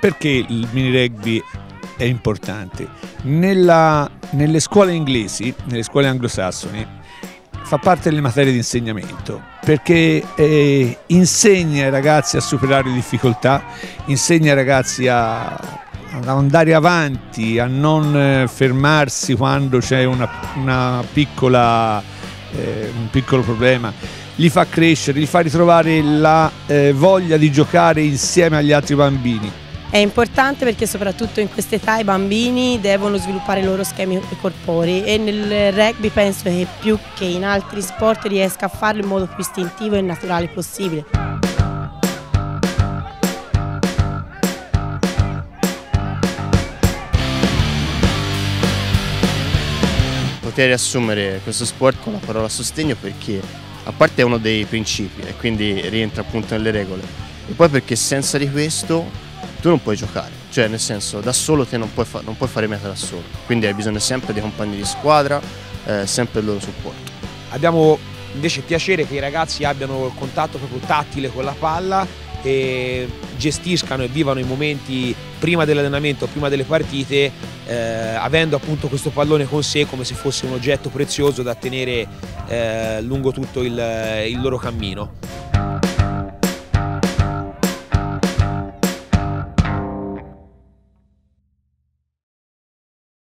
perché il mini rugby è importante? Nella, nelle scuole inglesi, nelle scuole anglosassoni, fa parte delle materie di insegnamento perché eh, insegna ai ragazzi a superare difficoltà, insegna ai ragazzi a, ad andare avanti, a non eh, fermarsi quando c'è una, una piccola, eh, un piccolo problema, li fa crescere, li fa ritrovare la eh, voglia di giocare insieme agli altri bambini. È importante perché soprattutto in questa età i bambini devono sviluppare i loro schemi corporei e nel rugby penso che più che in altri sport riesca a farlo in modo più istintivo e naturale possibile. Poter riassumere questo sport con la parola sostegno perché a parte è uno dei principi e quindi rientra appunto nelle regole e poi perché senza di questo tu non puoi giocare, cioè nel senso da solo te non puoi, non puoi fare meta da solo, quindi hai bisogno sempre dei compagni di squadra, eh, sempre del loro supporto. Abbiamo invece piacere che i ragazzi abbiano il contatto proprio tattile con la palla e gestiscano e vivano i momenti prima dell'allenamento, prima delle partite, eh, avendo appunto questo pallone con sé come se fosse un oggetto prezioso da tenere eh, lungo tutto il, il loro cammino.